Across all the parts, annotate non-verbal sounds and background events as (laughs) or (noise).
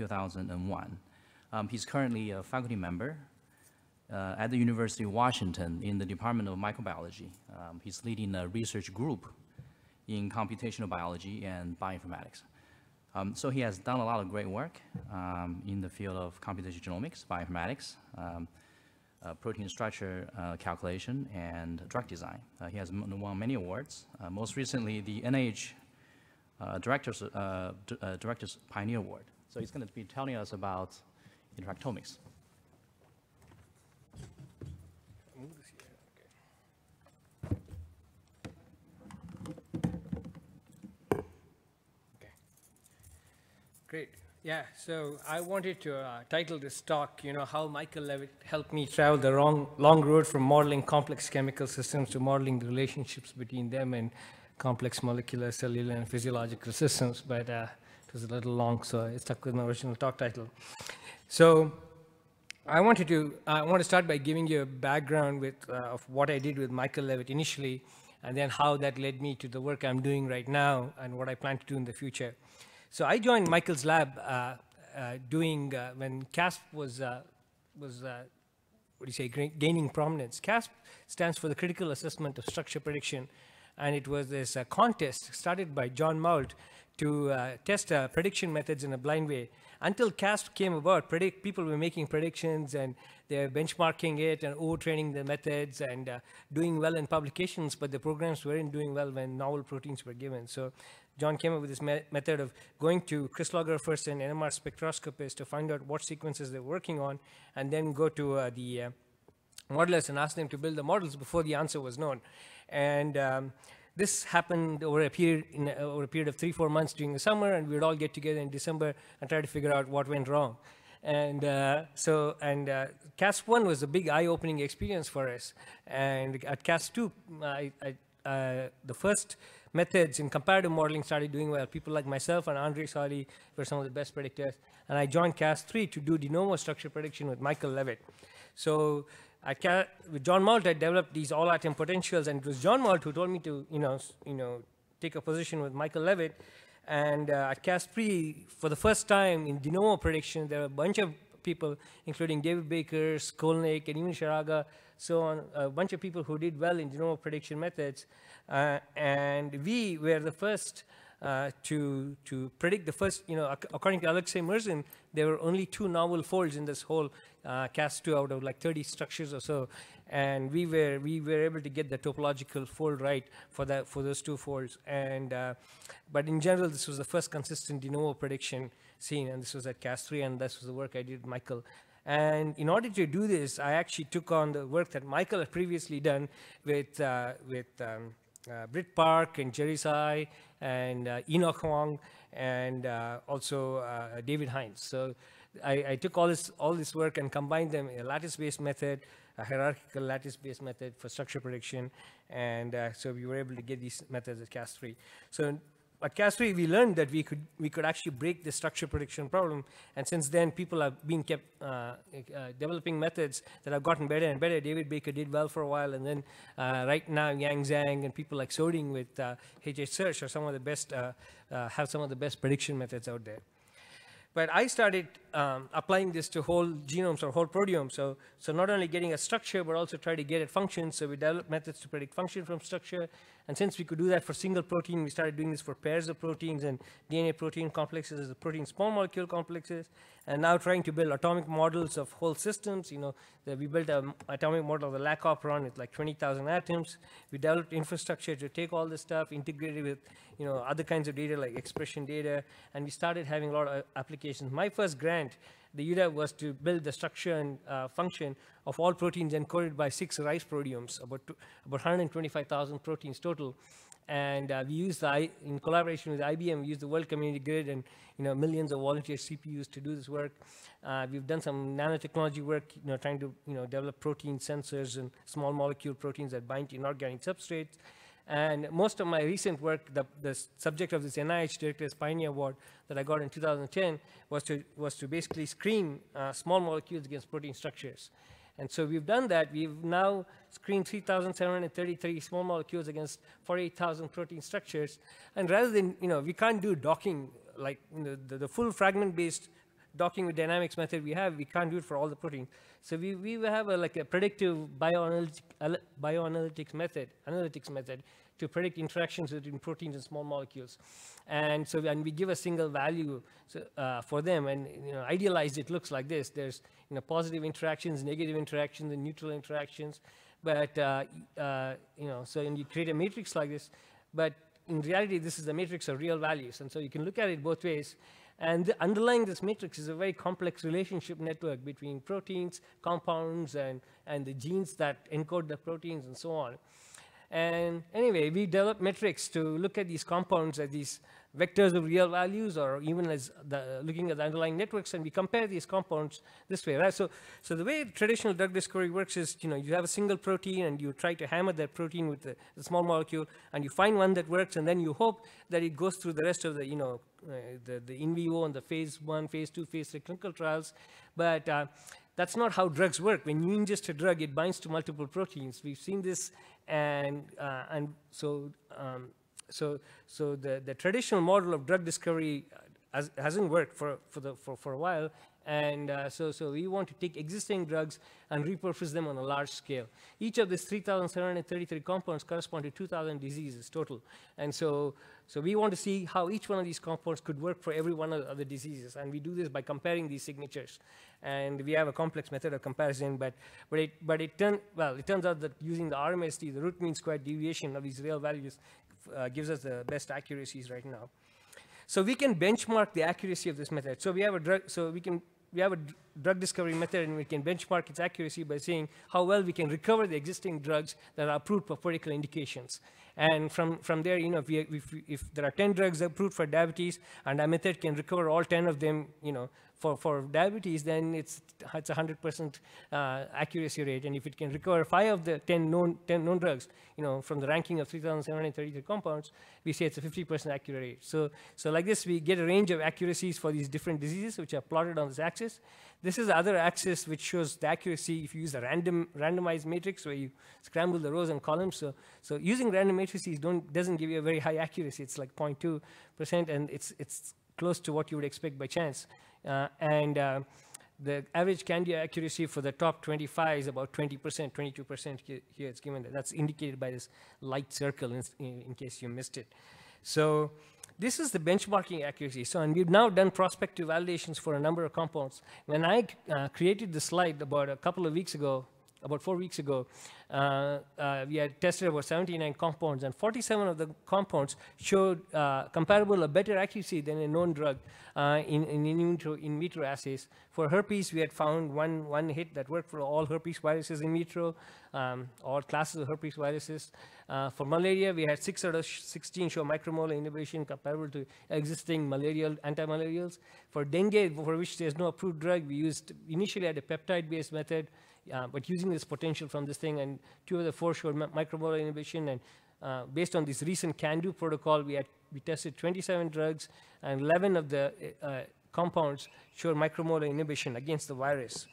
2001. Um, he's currently a faculty member uh, at the University of Washington in the Department of Microbiology. Um, he's leading a research group in computational biology and bioinformatics. Um, so he has done a lot of great work um, in the field of computational genomics, bioinformatics, um, uh, protein structure uh, calculation, and drug design. Uh, he has won many awards. Uh, most recently, the NIH uh, Directors, Directors Pioneer Award. So he's going to be telling us about interactomics. Great. Yeah, so I wanted to uh, title this talk, you know, how Michael Levitt helped me travel the wrong, long road from modeling complex chemical systems to modeling the relationships between them and complex molecular, cellular, and physiological systems. But uh, it was a little long, so I stuck with my original talk title. So I wanted to, I want to start by giving you a background with, uh, of what I did with Michael Levitt initially, and then how that led me to the work I'm doing right now and what I plan to do in the future. So I joined Michael's lab uh, uh, doing uh, when CASP was uh, was uh, what do you say gaining prominence. CASP stands for the Critical Assessment of Structure Prediction, and it was this uh, contest started by John Moult to test prediction methods in a blind way. Until CASP came about, predict, people were making predictions and they're benchmarking it and overtraining the methods and uh, doing well in publications, but the programs weren't doing well when novel proteins were given. So John came up with this me method of going to crystallographers and NMR spectroscopists to find out what sequences they're working on, and then go to uh, the uh, modelers and ask them to build the models before the answer was known. And um, this happened over a period in, uh, over a period of three, four months during the summer, and we'd all get together in December and try to figure out what went wrong. And uh, so, and uh, CASP 1 was a big eye-opening experience for us. And at CASP 2, I, I, uh, the first methods in comparative modeling started doing well. People like myself and Andre Saudy were some of the best predictors. And I joined Cas3 to do de novo structure prediction with Michael Levitt. So with John Malt, I developed these all-atom potentials, and it was John Malt who told me to, you know, you know, take a position with Michael Levitt. And uh, at Cas3, for the first time in de novo prediction, there were a bunch of people, including David Baker, Skolnick, and even Sharaga, so on, a bunch of people who did well in de novo prediction methods. Uh, and we were the first uh, to, to predict the first, you know, according to Alexei Mirzin, there were only two novel folds in this whole uh, Cas2 out of like 30 structures or so. And we were, we were able to get the topological fold right for, that, for those two folds. And, uh, but in general, this was the first consistent de novo prediction seen, and this was at Cas3, and this was the work I did with Michael. And in order to do this, I actually took on the work that Michael had previously done with, uh, with um, uh, Britt Park and Jerry Tsai and uh, Enoch Huang and uh, also uh, David Hines. So I, I, took all this, all this work and combined them in a lattice-based method, a hierarchical lattice-based method for structure prediction. And uh, so we were able to get these methods at Cas3. So at Cas3, we learned that we could, we could actually break the structure prediction problem. And since then, people have been kept uh, uh, developing methods that have gotten better and better. David Baker did well for a while. And then uh, right now, Yang Zhang and people like Soding with uh, HH-Search are some of the best, uh, uh, have some of the best prediction methods out there. But I started um, applying this to whole genomes or whole proteomes. So, so not only getting a structure, but also try to get it functions. So we developed methods to predict function from structure. And since we could do that for single protein, we started doing this for pairs of proteins and DNA protein complexes, the protein small molecule complexes, and now trying to build atomic models of whole systems. You know, we built an atomic model of the lac operon with like 20,000 atoms. We developed infrastructure to take all this stuff, integrate it with, you know, other kinds of data like expression data, and we started having a lot of applications. My first grant the UW was to build the structure and uh, function of all proteins encoded by six rice proteomes, about, about 125,000 proteins total. And uh, we used, the, in collaboration with IBM, we used the World Community Grid and you know, millions of volunteer CPUs to do this work. Uh, we've done some nanotechnology work, you know, trying to you know, develop protein sensors and small molecule proteins that bind to inorganic substrates. And most of my recent work, the, the subject of this NIH Director's Pioneer Award that I got in 2010 was to, was to basically screen uh, small molecules against protein structures. And so we've done that. We've now screened 3,733 small molecules against 48,000 protein structures. And rather than, you know, we can't do docking, like you know, the, the full fragment-based docking with dynamics method we have, we can't do it for all the proteins. So we, we have a, like a predictive bioanalytic, bioanalytics method, analytics method to predict interactions between proteins and small molecules. And so and we give a single value so, uh, for them, and you know, idealized it looks like this. There's you know, positive interactions, negative interactions, and neutral interactions. But uh, uh, you know, so and you create a matrix like this, but in reality, this is the matrix of real values. And so you can look at it both ways. And the underlying this matrix is a very complex relationship network between proteins, compounds, and, and the genes that encode the proteins and so on. And anyway, we developed metrics to look at these compounds as these vectors of real values or even as the, looking at the underlying networks and we compare these compounds this way, right? So, so the way traditional drug discovery works is, you know, you have a single protein and you try to hammer that protein with the, the small molecule and you find one that works and then you hope that it goes through the rest of the, you know, uh, the, the in vivo and the phase one, phase two, phase three clinical trials. But uh, that's not how drugs work. When you ingest a drug, it binds to multiple proteins. We've seen this, and uh, and so um, so so the the traditional model of drug discovery has, hasn't worked for for the for, for a while, and uh, so, so we want to take existing drugs and repurpose them on a large scale. Each of these 3,733 compounds correspond to 2,000 diseases total. And so, so we want to see how each one of these compounds could work for every one of the diseases. And we do this by comparing these signatures. And we have a complex method of comparison, but, but, it, but it, turn, well, it turns out that using the RMSD, the root mean squared deviation of these real values, uh, gives us the best accuracies right now. So we can benchmark the accuracy of this method. So we have a drug, so we can we have a drug discovery method and we can benchmark its accuracy by seeing how well we can recover the existing drugs that are approved for particular indications. And from, from there, you know, if, we, if, if there are 10 drugs approved for diabetes and our method can recover all 10 of them, you know, for, for diabetes, then it's, it's a 100% uh, accuracy rate. And if it can recover five of the 10 known, 10 known drugs, you know, from the ranking of 3,733 compounds, we say it's a 50% accurate rate. So, so like this, we get a range of accuracies for these different diseases, which are plotted on this axis. This is the other axis which shows the accuracy if you use a random randomized matrix where you scramble the rows and columns. So, so using random matrices don't, doesn't give you a very high accuracy. It's like 0.2%, and it's, it's close to what you would expect by chance. Uh, and uh, the average Candia accuracy for the top 25 is about 20%, 22% here, it's given. That. That's indicated by this light circle in, in, case you missed it. So this is the benchmarking accuracy. So, and we've now done prospective validations for a number of compounds. When I uh, created the slide about a couple of weeks ago, about four weeks ago, uh, uh, we had tested about 79 compounds, and 47 of the compounds showed uh, comparable or better accuracy than a known drug uh, in, in, in, vitro, in vitro assays. For herpes, we had found one, one hit that worked for all herpes viruses in vitro, um, all classes of herpes viruses. Uh, for malaria, we had 6 out of 16 show micromolar inhibition comparable to existing malarial antimalarials. For dengue, for which there's no approved drug, we used initially had a peptide-based method, uh, but using this potential from this thing, and two of the four showed micromolar inhibition, and uh, based on this recent CANDU protocol, we had we tested 27 drugs, and 11 of the uh, compounds showed micromolar inhibition against the virus.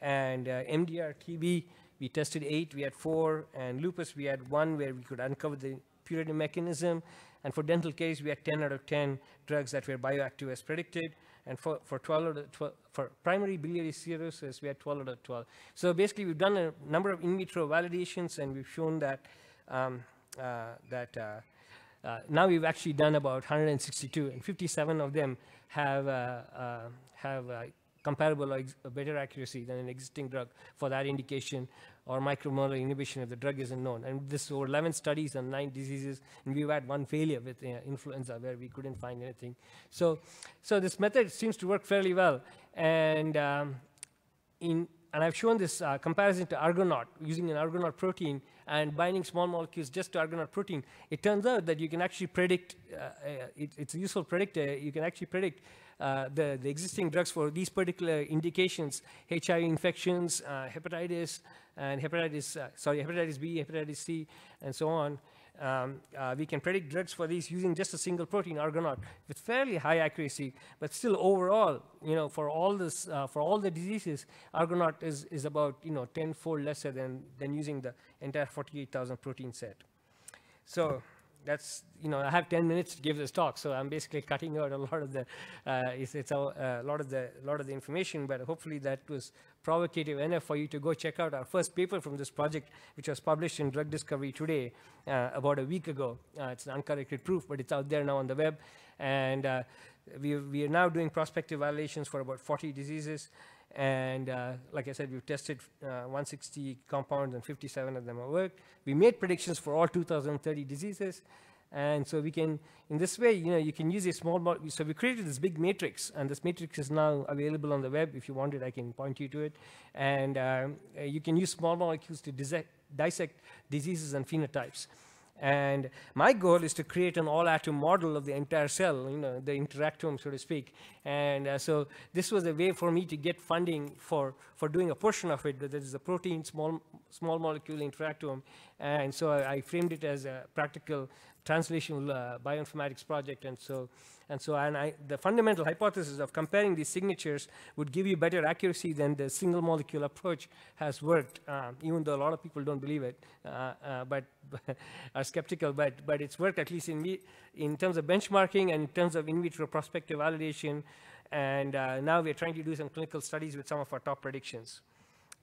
And uh, MDR TB, we tested eight, we had four, and lupus, we had one where we could uncover the purity mechanism. And for dental caries, we had 10 out of 10 drugs that were bioactive as predicted. And for, for 12 out of 12, for primary biliary cirrhosis, we had 12 out of 12. So basically, we've done a number of in vitro validations, and we've shown that um, uh, that uh, uh, now we've actually done about 162, and 57 of them have uh, uh, have uh, comparable or better accuracy than an existing drug for that indication or micromolar inhibition if the drug isn't known. And this over 11 studies on nine diseases, and we've had one failure with uh, influenza where we couldn't find anything. So, so this method seems to work fairly well. And um, in and I've shown this uh, comparison to Argonaut, using an Argonaut protein and binding small molecules just to Argonaut protein. It turns out that you can actually predict, uh, uh, it, it's a useful predictor, you can actually predict uh, the, the existing drugs for these particular indications, HIV infections, uh, hepatitis, and hepatitis, uh, sorry, hepatitis B, hepatitis C, and so on. Um, uh, we can predict drugs for these using just a single protein, Argonaut, with fairly high accuracy. But still, overall, you know, for all this, uh, for all the diseases, Argonaut is, is about you know tenfold lesser than than using the entire 48,000 protein set. So that's, you know, I have 10 minutes to give this talk, so I'm basically (laughs) cutting out a lot of the, uh, it's, it's a, a lot of the, lot of the information, but hopefully that was provocative enough for you to go check out our first paper from this project, which was published in Drug Discovery Today uh, about a week ago. Uh, it's an uncorrected proof, but it's out there now on the web. And uh, we, we are now doing prospective validations for about 40 diseases. And uh, like I said, we've tested uh, 160 compounds and 57 of them have worked. We made predictions for all 2030 diseases. And so we can, in this way, you know, you can use a small, so we created this big matrix, and this matrix is now available on the web. If you want it, I can point you to it. And um, you can use small molecules to dissect diseases and phenotypes. And my goal is to create an all-atom model of the entire cell, you know, the interactome, so to speak. And uh, so this was a way for me to get funding for, for doing a portion of it, that is a protein, small, small molecule interactome. And so I, I framed it as a practical translational uh, bioinformatics project. And so, and so and I, the fundamental hypothesis of comparing these signatures would give you better accuracy than the single molecule approach has worked, uh, even though a lot of people don't believe it, uh, uh but (laughs) are skeptical. But, but it's worked at least in, me, in terms of benchmarking and in terms of in vitro prospective validation. And uh, now we're trying to do some clinical studies with some of our top predictions.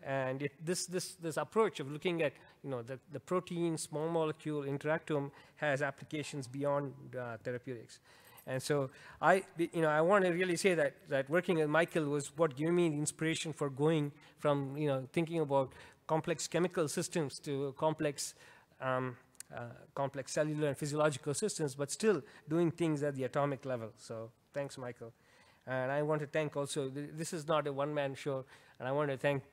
And it, this, this, this approach of looking at you know, the, the protein, small molecule interactome has applications beyond uh, therapeutics. And so I, you know, I want to really say that, that working with Michael was what gave me the inspiration for going from, you know, thinking about complex chemical systems to complex, um, uh, complex cellular and physiological systems, but still doing things at the atomic level. So thanks, Michael. And I want to thank also, this is not a one-man show, and I want to thank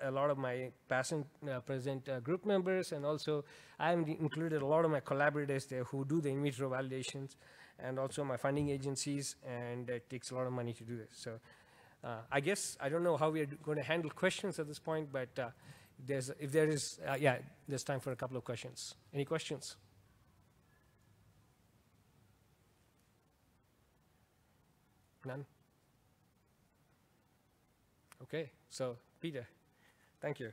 a, a lot of my past uh, present uh, group members, and also I've included a lot of my collaborators there who do the in vitro validations, and also my funding agencies, and it takes a lot of money to do this. So uh, I guess, I don't know how we are going to handle questions at this point, but uh, there's, if there is, uh, yeah, there's time for a couple of questions. Any questions? None? Okay, so Peter, thank you.